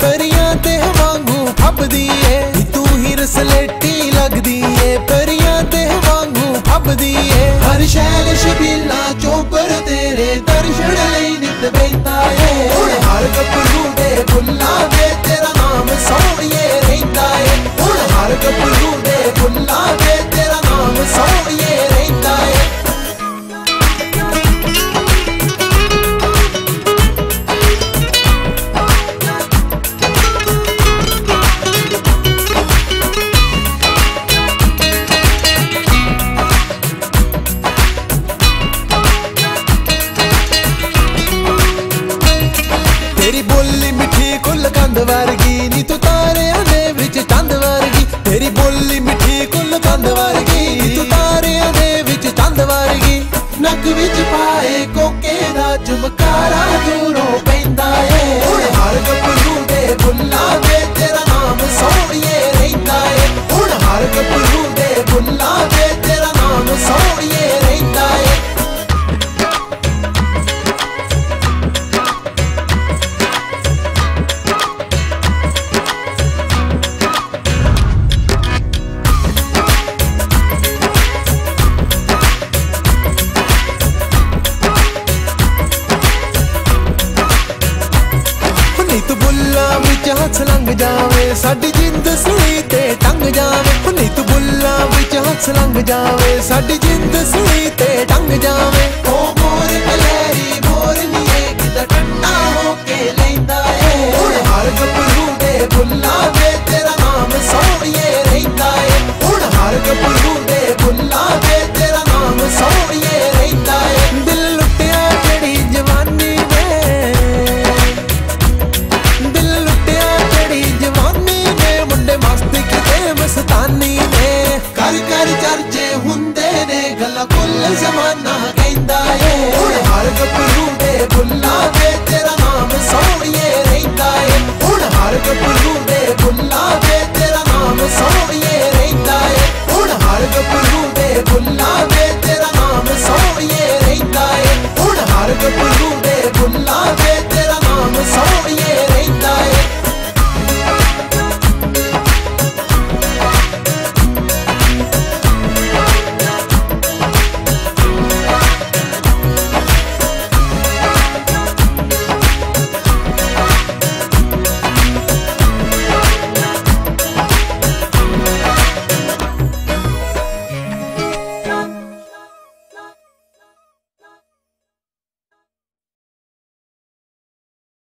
ਪਰੀਆਂ ਤੇ ਵਾਂਗੂ ਫੱਬਦੀ ਏ। ਤੂੰ ਹੀਰ ਸਲੇਟੀ ਲੱਗਦੀ ਏ। ਪਰੀਆਂ ਤੇ ਵਾਂਗੂ ਫੱਬਦੀ ਏ। ਹਰ ਸ਼ੈਲ ਸ਼ਬੀਲਾ ਚੋਪਰ ਤੇਰੇ ਦਰਸ਼ਨ ਲਈ ਨਿਤ ਬੈਠਾ ਏ। ਹਰ ਗੱਭਰੂ ਚਮਕਾਰਾ ਦੂਰੋਂ ਪੈਂਦਾ ਏ। ਹੁਣ ਹਰ ਗੱਭਰੂ ਦੇ ਬੁੱਲਾਂ ਤੇ ਤੇਰਾ ਨਾਮ ਸੋਹਣੀਏ ਰਹਿੰਦਾ ਏ। ਹੁਣ ਹਰ ਗੱਭਰੂ ਦੇ ਬੁੱਲਾਂ ਬੁੱਲਾਂ ਵਿੱਚ ਹੱਥ ਲੰਘ ਜਾਵੇ, ਸਾਡੀ ਜਿੰਦ ਸੂਈ ਤੇ ਟੰਗ ਜਾਵੇ। ਪੁਨੀਤ ਤੂੰ ਬੁੱਲਾਂ ਵਿੱਚ ਹੱਥ ਲੰਘ ਜਾਵੇ, ਸਾਡੀ ਜਿੰਦ ਸੂਈ ਤੇ ਟੰਗ ਜਾਵੇ। ਉਹ ਮੋਰ ਕਲੈਰੀ, ਮੋਰ ਨੀਏ ਕਿਦਾ ਟੰਨਾ ਹੋ ਕੇ ਲੈਂਦਾ ਏ। ਹੁਣ ਹਰ ਗੱਭਰੂ ਦੇ ਬੁੱਲਾਂ ਤੇ ਤੇਰਾ ਨਾਮ ਸੋਹਣੀਏ ਰਹਿੰਦਾ ਏ। ਹੁਣ ਹਰ ਗੱਭਰੂ ਦੇ ਬੁੱਲਾਂ ਤੇ ਮਸਤਾਨੀ ਨੇ ਕਰ ਕਰ ਚਰਚੇ ਹੁੰਦੇ ਨੇ ਗੱਲਾਂ ਕੁੱਲ ਜ਼ਮਾਨਾ ਕਹਿੰਦਾ ਏ ਹੁਣ ਹਰ ਗੱਭਰੂ